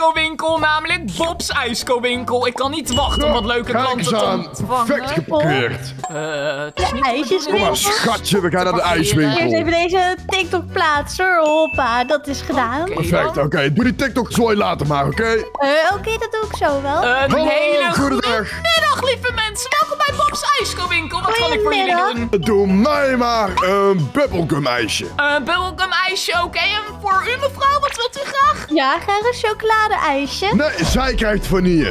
ijskowinkel, namelijk Bob's ijskowinkel. Ik kan niet wachten om wat leuke Kijk klanten te ontvangen. Perfect geparkeerd. Eh, het is niet ijsjes de Kom maar, schatje, we gaan naar de je, Eerst ijswinkel. even deze TikTok plaatsen. Hoppa, dat is gedaan. Oké. Perfect, oké. Doe die TikTok-zooi later maar, oké? Eh, Oké, dat doe ik zo wel. Een Hallo, hele goede goedendag. middag, lieve mensen. Welkom bij Bob's ijskowinkel. Wat kan ik voor jullie doen? Doe mij maar een bubblegum ijsje. Een bubblegum ijsje, oké. En voor u, mevrouw, wat wilt u graag? Ja, graag een chocolade-ijsje. Nee, zij krijgt vanille.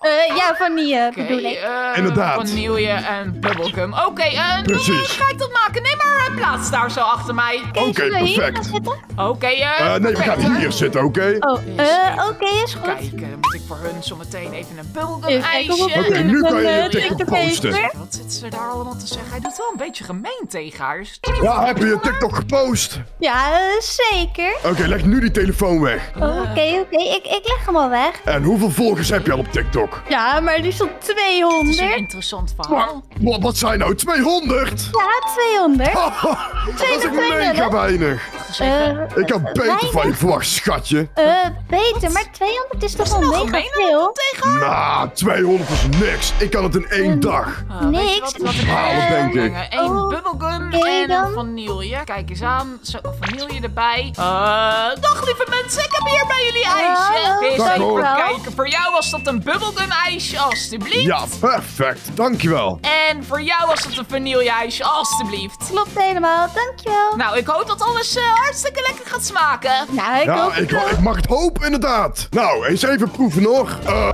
Eh, ja, vanille Oké, bedoel ik. eh, Inderdaad. Vanille en bubblegum. Oké, eh, dan Precies. ga ik dat maken. Neem maar een plaats daar zo achter mij. Oké, perfect. gaan zitten? Oké, eh. Nee, we gaan hier zitten, oké? Oh, eh, oké, is goed. Kijk, moet ik voor hun zo meteen even een bubblegum ijsje. Oké, nu kan je Een. Wat zit ze daar allemaal te zeggen? Hij doet wel een beetje gemeen tegen haar. Is- Ja, heb je je TikTok gepost? Ja, eh, zeker. Oké, leg nu die telefoon weg. Oké, oké, ik, ik leg hem al weg. En hoeveel volgers heb je al op TikTok? Ja, maar die stond Dat is een 200. interessant Maar, verhaal. wat, wat zijn nou 200? Ja, 200. dat is echt Tweede, mega weinig. Eh, Ik had beter van je verwacht, schatje. eh, beter, maar 200 is toch wel Nou, mega gemeen veel? Nou, 200 is niks. Ik kan het in één dag. Ah, Niks. wat- Halen, denk ik. brengen? Eén Oh, bubblegum en een vanille. Kijk eens aan. Zo, vanille erbij. Eh, dag lieve mensen, ik heb hier bij jullie ijsje. Dag, even hoor. kijken. Voor jou was dat een bubblegum ijsje, alstublieft. Ja, perfect. Dankjewel. En voor jou was dat een vanille ijsje, alstublieft. Klopt helemaal, dankjewel. Nou, ik hoop dat alles eh, hartstikke lekker gaat smaken. Ja, ik Ja, hoop ik, ik mag het hopen, inderdaad. Nou, eens even proeven hoor. Eh,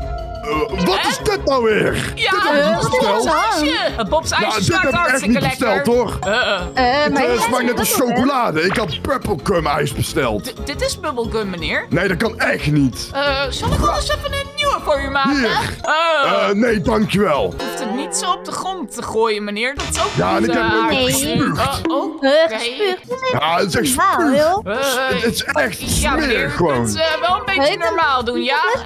eh, wat is dit nou weer? Ja, dit heb ik is besteld. ijsje. Het Bob's Ja, ijsje dit smaakt heb ik echt hartstikke niet lekker. besteld hoor. Eh, eh. Maar Het smaakt net als chocolade. Ik had bubblegum ijs besteld. D- dit is bubblegum, meneer. Nee, dat kan echt niet. Eh, zal ik anders even een nieuwe voor u maken? Hier. Nee, dankjewel. hoeft het niet zo op de grond te gooien, meneer. Dat is ook Ja, niet en ik heb ook gespuugd. Eh. Eh, gespuugd. Is Ja, het is echt spuug. Eh, Het is echt smerig gewoon. kunt eh, wel een beetje dat- normaal doen, ja? dat is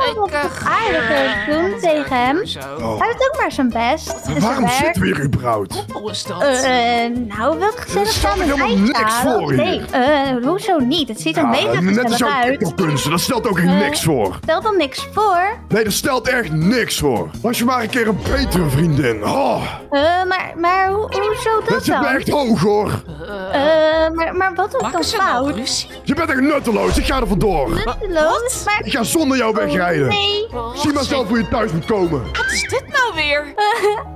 ga aardiger hier, doen eh, tegen hem. Oh. Hij doet ook maar zijn best. Het is Waarom zijn zitten we hier überhaupt? Hoe is dat? Eh, eh, nou, wel gezellig Er staat samen niks voor hier. Nee, eh, hoezo niet? Het ziet er mega net gezellig jouw uit. TikTok-kunsten, dat stelt ook echt Eh. niks voor. Stel dan niks voor. Nee, dat stelt echt niks voor. Was je maar een keer een betere vriendin. Oh, Eh, maar, maar ho hoezo dit dat zit me dan? echt hoog hoor. Eh, maar, maar wat Maken dan nou fout? Je bent echt nutteloos, ik ga er vandoor. Nutteloos? Maar... Ik ga zonder jou wegrijden. Oh, nee. Zie maar zelf hoe je thuis moet komen. Wat is dit nou weer?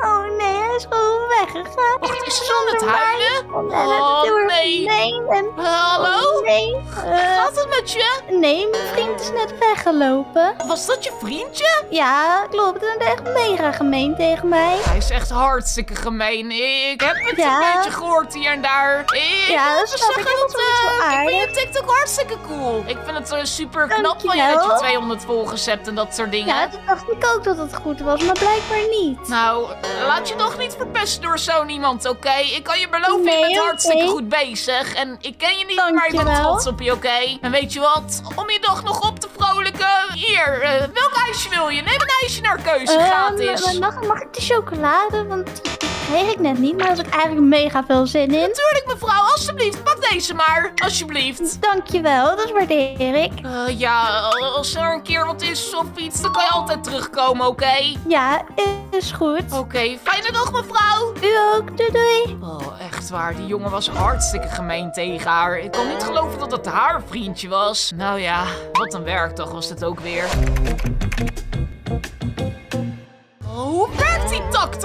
Oh nee, hij is gewoon weggegaan. Wacht, is ze aan het huilen? Oh, nee, is erg nee. En- Eh, hallo? Oh, nee. Eh, Gaat het met je? nee, mijn vriend is net weggelopen. Was dat je vriendje? Ja, klopt. En echt mega gemeen tegen mij. Hij is echt hartstikke gemeen. Ik heb het Ja. een beetje gehoord hier en daar. Ik Ja, dat snap ik. zeggen Dat dat eh, ik vind je. TikTok hartstikke cool. Ik vind het eh, super knap van je dat je 200 volgers hebt en dat soort dingen. Ja, toen dacht ik ook dat het goed was, maar blijkbaar niet. Nou, eh, laat je toch niet verpesten door zo'n iemand, oké? Ik kan je beloven, je Nee, bent hartstikke goed bezig. En ik ken je niet, maar ik ben trots op je, oké? En weet je wat? Om je dag nog op te vrolijken. Hier, welk ijsje wil je? Neem een ijsje naar keuze, Eh, gratis. maar mag, mag ik de chocolade? Want kreeg ik net niet, maar daar had ik eigenlijk mega veel zin in. Natuurlijk, mevrouw, alsjeblieft. Pak deze maar, alsjeblieft. Dankjewel, dat waardeer ik. Eh, ja, als er een keer wat is of iets, dan kan je altijd terugkomen, oké? Ja, is goed. Oké, fijne dag, mevrouw. U ook, doei doei. Oh, echt waar. Die jongen was hartstikke gemeen tegen haar. Ik kon niet geloven dat het haar vriendje was. Nou ja, wat een werkdag was het ook weer.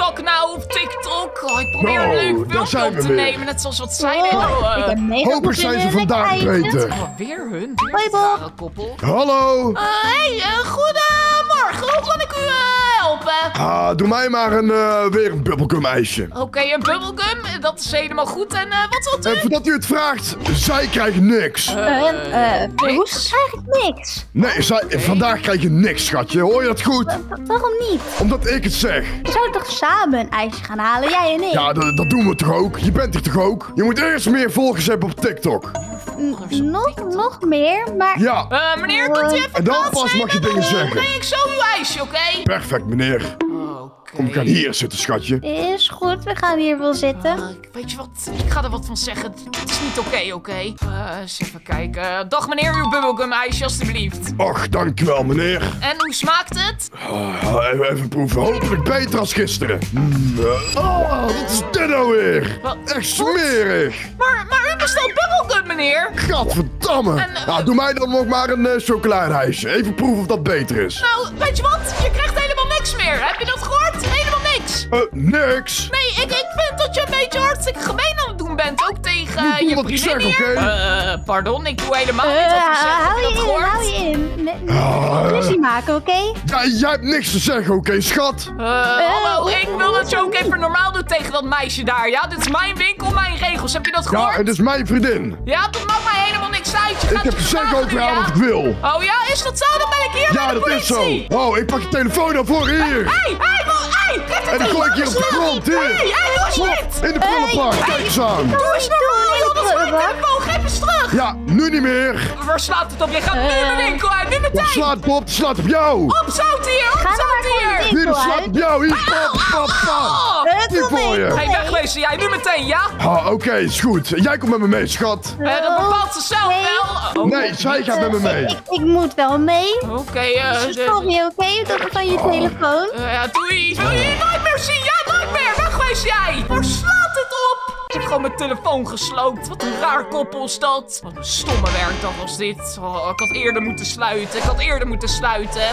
Tak-tak nou op TikTok? Oh, ik probeer een Nou, leuk daar zijn filmpje op we te weer. nemen, net zoals wat zij. Oh, Oh, ik eh, heb mega zijn ze vandaag beter. oh, weer hun. Weer Hoi, Bob. Hallo. Eh, hey, eh, goedemorgen. Hoe kan ik u eh, helpen? Ah, doe mij maar een, eh, weer een bubblegum ijsje. Oké, een bubblegum. Dat is helemaal goed. En eh, wat wilt En u? voordat u het vraagt, zij krijgen niks. Eh, eh, niks. hoezo krijg ik niks? Nee, zij, vandaag krijg je niks, schatje. Hoor je dat goed? Wa- waarom niet? Omdat ik het zeg. We zouden toch samen een ijsje gaan halen, jij en ik? Ja, dat, dat doen we toch ook? Je bent er toch ook? Je moet eerst meer volgers hebben op TikTok. Nog, nog meer, maar... Ja, Eh, meneer, kunt u even En dan pas mag je dingen Dan, eh, zeggen. breng ik zo uw ijsje, oké? perfect, meneer. Kom, we gaan hier zitten, schatje. Is goed, we gaan hier wel zitten. Ah, ik- weet je wat? Ik ga er wat van zeggen. Dit is niet oké, oké? Eh, eens even kijken. Dag meneer, uw bubblegum ijsje, alstublieft. Och, dankjewel, meneer. En hoe smaakt het? Ah, even, even proeven. Hopelijk beter als gisteren. Mm, eh, oh, wat is dit nou weer? Wat? Echt smerig. Maar, maar u bestelt bubblegum, meneer. Gadverdamme. En, Nou, doe mij dan nog maar een uh, chocoladeijsje. Even proeven of dat beter is. Nou, weet je wat? Je krijgt helemaal niks meer. Heb je dat gehoord? Niks. Eh, niks. Nee, ik, ik vind dat je een beetje hartstikke gemeen aan het doen bent. Ook tegen eh, je vriendin hier. oké? Eh, pardon, ik doe helemaal niet Eh, wat je zegt. Heb hou je je dat in, gehoord? hou je in. Nee, Ah. ruzie maken, oké? Ja, jij hebt niks te zeggen, oké, schat? Eh, hallo, Eh, ik wil dat je ook even normaal doet tegen dat meisje daar, ja? Dit is mijn winkel, mijn regels. Heb je dat gehoord? Ja, het is mijn vriendin. Ja, dat maakt mij helemaal niks uit. Je Ik heb gezegd over haar ja? wat ik wil. Oh ja, is dat zo? Dan ben ik hier Ja, bij de dat is zo. politie. Oh, ik pak je telefoon dan voor hier. Hey, hey, man, hey, geef En dan gooi ik hier op de grond, hier. Hey, hey, doe eens Hop, niet. in de prullenbak, kijk eens aan. Doe eens normaal, Ja, nu niet meer. Waar slaat het op? Je gaat nu mijn winkel uit. Nu meteen. slaat Bob? Slaat op jou. Opzout hier, Ga dan maar opzout gewoon hier. Hier, slaat op jou. Hier, pap, pap, pap. Oh. Kom voor je. Hey, wegwezen jij. Nu meteen, ja? Ah, oké, is goed. Jij komt met me mee, schat. Eh, dat bepaalt ze zelf Nee. wel. Oh, Nee, zij gaat met me mee. Ik, ik moet wel mee. Oké, eh... de- Sorry, oké? Dat is van je telefoon. Eh, ja, doei. Doei, nooit meer zien. Ja, nooit meer. Wegwezen jij. Waar slaat het op? Ik heb gewoon mijn telefoon gesloopt. Wat een raar koppel is dat. Wat een stomme werkdag was dit. Oh, ik had eerder moeten sluiten. Ik had eerder moeten sluiten.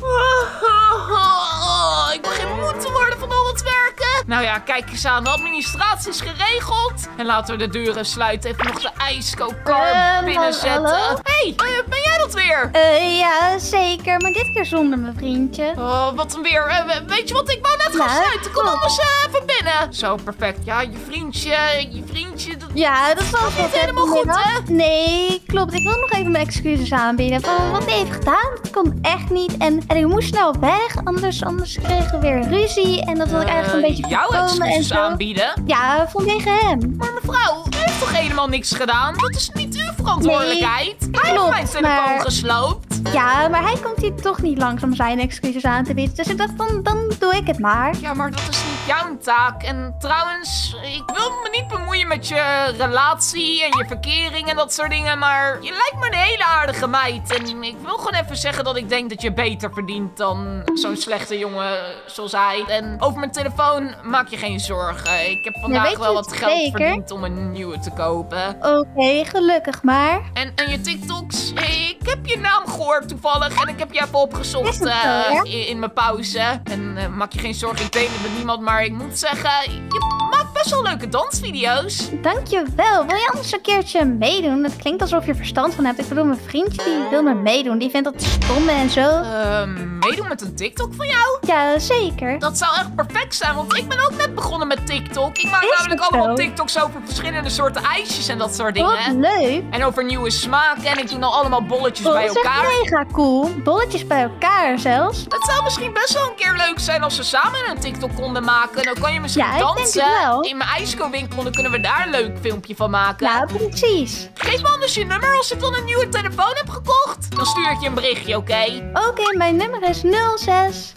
Oh, ik begin moe te worden van al het werken. Nou ja, kijk eens aan. De administratie is geregeld. En laten we de deuren sluiten. Even nog de ijskookkar Ehm, binnenzetten. Hé, hey, dat weer? Eh, ja, zeker. Maar dit keer zonder mijn vriendje. Oh, wat een weer. Eh, we- weet je wat? Ik wou net gaan Ja, sluiten. Kom klopt. anders eh, even binnen. Zo, perfect. Ja, je vriendje, je vriendje. Dat... Ja, dat was niet helemaal goed, hè? Nee, klopt. Ik wil nog even mijn excuses aanbieden van wat hij heeft gedaan. Het kon echt niet. En, en ik moest snel weg, anders, anders kregen we weer ruzie. En dat wil ik eigenlijk een Eh, beetje Jouw voorkomen en excuses zo. aanbieden. Ja, vanwege hem. Maar mevrouw, toch helemaal niks gedaan? Dat is niet uw verantwoordelijkheid. hij heeft klopt, mijn telefoon maar- gesloopt. Ja, maar hij komt hier toch niet langs om zijn excuses aan te bieden. Dus ik dacht, dan, dan doe ik het maar. Ja, maar dat is niet jouw taak. En trouwens, ik wil me niet bemoeien met je relatie en je verkering en dat soort dingen. Maar je lijkt me een hele aardige meid. En ik wil gewoon even zeggen dat ik denk dat je beter verdient dan zo'n slechte jongen zoals hij. En over mijn telefoon maak je geen zorgen. Ik heb vandaag wel wat geld zeker? verdiend om een nieuwe te kopen. Oké, gelukkig maar. En, en je TikToks, ik heb je naam gehoord toevallig en ik heb je even opgezocht zo, eh, in, in mijn pauze. En eh, maak je geen zorgen, ik deel het met niemand, maar ik moet zeggen, je maakt best wel leuke dansvideo's. Dankjewel. Wil je anders een keertje meedoen? Het klinkt alsof je er verstand van hebt. Ik bedoel, mijn vriendje die wil me meedoen. Die vindt dat stom en zo. Ehm, meedoen met een TikTok van jou? Ja, zeker. Dat zou echt perfect zijn, want ik ben ook net begonnen met TikTok. Ik maak Is namelijk allemaal zo? TikToks over verschillende soorten ijsjes en dat soort Wat dingen. leuk. En over nieuwe smaken en ik doe nou allemaal bolletjes Oh, bij dat is elkaar. mega cool. Bolletjes bij elkaar zelfs. Het zou misschien best wel een keer leuk zijn als we samen een TikTok konden maken. Dan kan je misschien Ja, dansen in mijn ijsko-winkel. Dan kunnen we daar een leuk filmpje van maken. Ja, precies. Geef me anders je nummer als ik dan een nieuwe telefoon heb gekocht. Dan stuur ik je een berichtje, oké? Oké, mijn nummer is 06.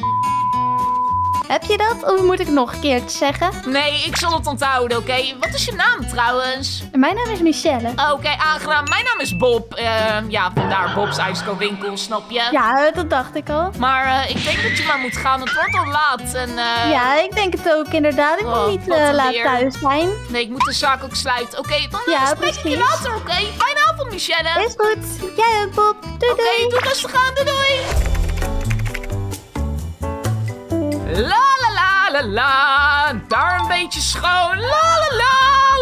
Heb je dat? Of moet ik nog een keer zeggen? Nee, ik zal het onthouden, oké? Wat is je naam trouwens? Mijn naam is Michelle. Oké, aangenaam. Mijn naam is Bob. Ehm, ja, vandaar Bob's ijsko-winkel, snap je? Ja, dat dacht ik al. Maar eh, ik denk dat je maar moet gaan. Het wordt al laat. En, eh, Ja, ik denk het ook inderdaad. Ik moet Oh, niet wat eh, laat weer. thuis zijn. Nee, ik moet de zaak ook sluiten. Oké, dan Ja, spreek ik je precies. later, oké? Fijne avond, Michelle. Is goed. Jij ook, Bob. Doei Oké, doei. doe rustig aan. Doei doei. La la la la la. Daar een beetje schoon. La la la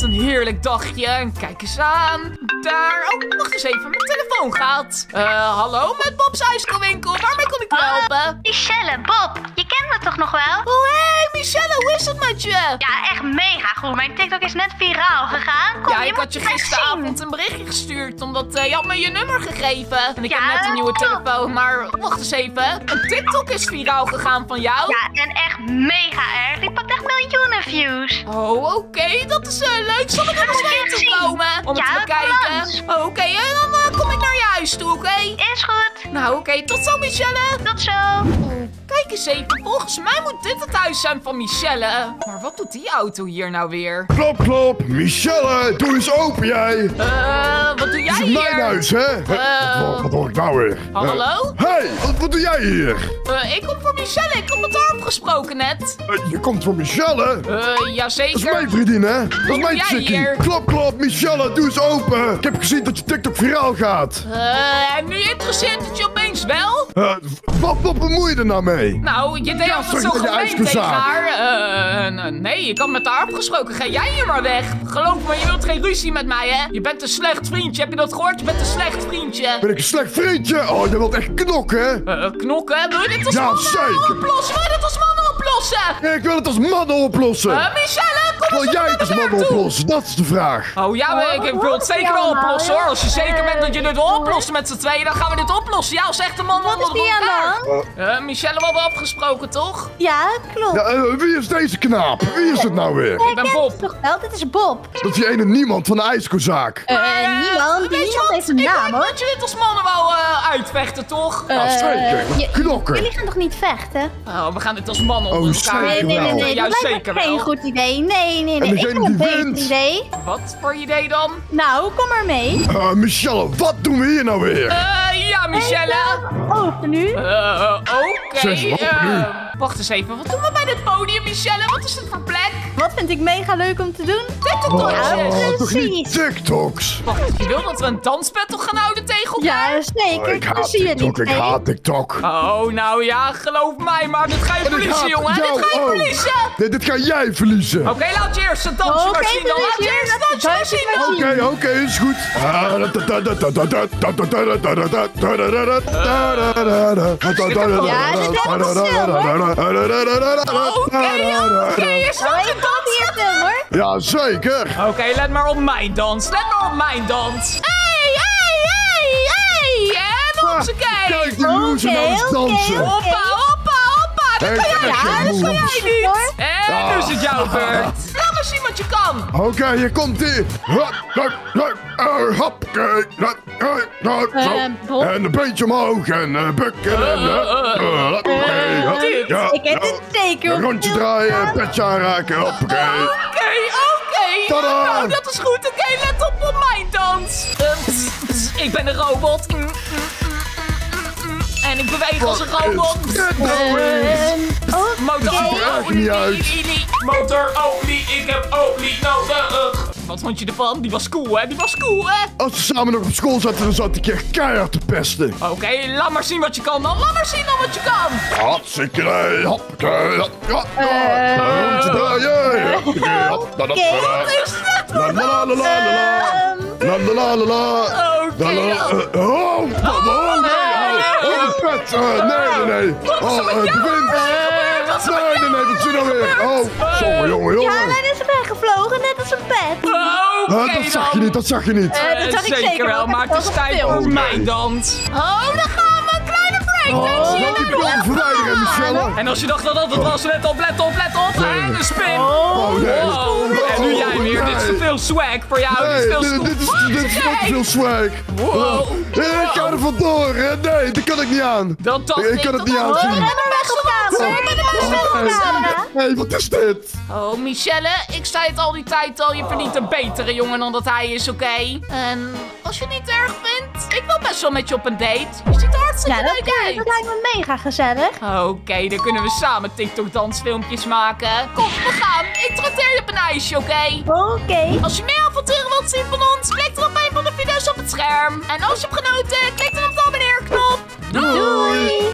wat een heerlijk dagje. Kijk eens aan. Daar. Oh, wacht eens even. Mijn telefoon gaat. Eh, hallo met Bob's ijskowinkel. Waarmee kon ik u helpen? Michelle, Bob, je kent me toch nog wel? Oh, hey Michelle. Hoe is het met je? Ja, echt mega goed. Mijn TikTok is net viraal gegaan. Kom, Ja, je ik had je gisteravond een berichtje gestuurd, omdat eh, je had me je nummer gegeven. En ik Ja, heb net een nieuwe telefoon, maar wacht eens even. Een TikTok is viraal gegaan van jou? Ja, en echt mega erg. Die pakt echt miljoenen views. Oh, oké, dat is eh, leuk. Zal ik er eens echt toe komen om Ja, te bekijken? oké, en dan kom ik naar je huis toe, oké? Is goed. Nou, oké, tot zo, Michelle. Tot zo. Kijk eens even, volgens mij moet dit het huis zijn van Michelle. Maar wat doet die auto hier nou weer? Klop, klop. Michelle, doe eens open jij. Eh, wat doe jij Het is hier? mijn huis, hè? Eh, wat, wat hoor ik nou weer? Hallo? Hé, hey, wat, wat doe jij hier? Eh, ik kom voor Michelle, ik heb met haar afgesproken net. Eh, je komt van Michelle? Eh, Dat is jazeker. mijn vriendin, hè? Dat is mijn chickie. hier? Klop, klop. Michelle, doe eens open. Ik heb gezien dat je TikTok viraal gaat. Eh, en nu interesseert het je opeens wel? Eh, wat, wat bemoei je er nou mee? Nou, je deed Ja, altijd zo gemeen tegen haar. Eh, nee, ik had met haar afgesproken. Ga jij hier maar weg. Geloof me, je wilt geen ruzie met mij, hè? Je bent een slecht vriendje. Heb je dat gehoord? Je bent een slecht vriendje. Ben ik een slecht vriendje? Oh, je wilt echt knokken, hè? Knokken? Wil je dit als Ja, mannen zeker. oplossen? Wil je dit als mannen oplossen? Ik wil het als mannen oplossen. Eh, Michelle, kom eens wil jij het als mannen oplossen? Dat is de vraag. Oh ja, maar ik, ik wil het zeker wel oplossen hoor. Als je zeker bent dat je dit wil oplossen met z'n tweeën, dan gaan we dit oplossen. Ja, als echte man Wat is die aan? Eh, Michelle, we hadden afgesproken, toch? Ja, klopt. Ja, eh, wie is deze knaap? Wie is het nou weer? Ik ben Bob. het toch wel? Dit is Bob. Dat is die ene niemand van de ijskozaak. Eh, Eh, niemand, weet je niemand wat? heeft een Ik naam hoor. dat je dit als mannen wou eh, uitvechten, toch? Ja, Eh, zeker. je- Knokken. Jullie gaan toch niet vechten? Oh, we gaan dit als mannen onder Oh, elkaar Nee, nee, nee, nee. Dat Juist lijkt zeker me geen wel. goed idee. Nee, nee, nee. Ik heb een beter idee. Wat voor idee dan? Nou, kom maar mee. Eh, Michelle, wat doen we hier nou weer? Eh, ja, Michelle. Open nu. Eh, oké. Eh, nu? wacht eens even. Wat doen we bij dit podium, Michelle? Wat is dit voor plek? Wat vind ik mega leuk om te doen? TikTok-dansjes. Oh, toch niet precies. TikToks? Wacht, je wil dat we een dansbattle gaan houden tegen elkaar? Ja, zeker. Oh, ik haat zie je TikTok, niet. ik haat TikTok. Oh, nou ja, geloof mij, maar dit ga je verliezen, jongen. Dit ga je verliezen. Nee, dit ga jij verliezen. Oké, laat je eerst een dansje Oké, zien dan. Laat je eerst een je. dansje maar zien dan. Oké, oké, is goed. Ja, dit hebben we snel, Oké, is dat een kan dans? hier film hoor. Ja, zeker. Oké, let maar op mijn dans. Let maar op mijn dans. Hey, hey, hey, hey. En onze kijk. Kijk, die loser nou eens dansen. Hoppa, hoppa, hoppa. Dat Hey, kan jij ja, geen dat kan moves. jij niet. Hoor. En nu is het jouw beurt. Je kan. Oké, hier komt ie. Hop, hop, hop, eh? En een beetje omhoog en eh, bukken en... ja, Ik heb ja. het zeker. Een rondje draaien, petje aanraken, hoppakee. Oké, oké. Tada. Nou, dat is goed. Oké, let op op mijn dans. Eh, pss, ik ben een robot. Mm, mm. En ik beweeg als een robot. Nou? Ehm, uit. Motorolie, ik heb olie nodig. Wat vond je ervan? Die was cool, hè? Die was cool, hè? Als we samen nog op school zaten, dan zat ik je keihard te pesten. Oké, laat maar zien wat je kan dan. Laat maar zien dan wat je kan. Hartstikke hoppakee, hop, hop, hop. Een rondje draaien, hoppakee. Wat is dit? La la la la la la la. La la la la eh, Oh, oh, oh, nee. Oh, oh, eh, Nee, nee, nee. Oh, eh, de wind. Nee, nee, nee, wat is er nou weer? Oh, jongen, jongen, Ja, jongen. hij is weggevlogen, net als een pet. Oké, Ah, dat zag je niet, dat zag je niet. Eh, dat zag ik zeker wel, maar het is het tijd voor mijn dans. Oh, dan gaan we een Oh, doen. plan verwijderen, Michelle. En als je dacht dat dat het was, let op, let op, let op. En de spin. Oh, nee. Wow. En nu jij weer. Dit is te veel swag voor jou. Dit is Nee, veel dit, dit is, dit is te veel swag. Wow. Ik ga er vandoor. Nee, dat kan ik niet aan. Dat dacht Ik kan het niet aanzien. Oh, Ben maar weg op. Hé, wat is dit? Oh, Michelle, ik zei het al die tijd al. Je verdient een betere jongen dan dat hij is, oké? En als je niet erg vindt, ik wil best wel met je op een date. Je ziet er hartstikke ja, leuk dat uit. dat lijkt me mega gezellig. Oké, dan kunnen we samen TikTok-dansfilmpjes maken. Kom, we gaan. Ik trakteer je op een ijsje, oké? Oké. Als je meer avonturen wilt zien van ons, klik dan op een van de video's op het scherm. En als je hebt genoten, klik dan op de abonneerknop. Doei.